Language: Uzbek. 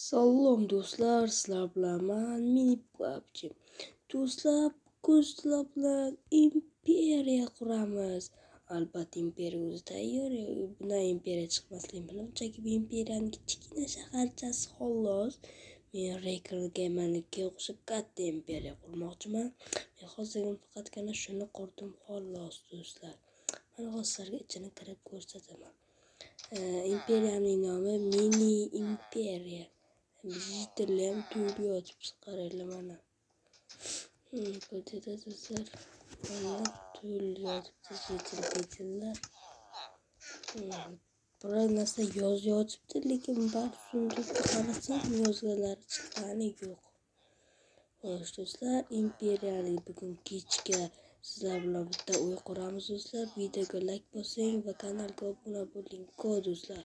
Salom do'stlar, sizlar bilan man Mini PUBG. Do'stlar, bugun sizlar bilan imperiya quramiz. Albatta imperiya o'zi tayyor. Bundan imperiya chiqmasligini bilaman. Chunki bu imperiyaning kichkina shaharchasi xolos. Men Reker Gamer'nikiga o'xshab katta imperiya qurmoqchiman. Men hozirgina faqatgina shuni qurdim xolos do'stlar. Mana hozir sizlarga ichini kirib ko'rsataman. imperiyaning nomi Mini Imperiya. Digitalli ham tuyulib yotibdi qaranglar mana. Quyida hmm, do'stlar mana tuyulib yotibdi digital hmm, digitallar. Biror yoz yozib yotibdi, lekin bari sundukka qarasam yozganlari chiqqani yo'q. Xo'sh do'stlar, imperiyali bugun kechga sizlar bilan bitta uy quramiz do'stlar. Videoga like bosing va kanalga obuna bo'ling. Go do'stlar.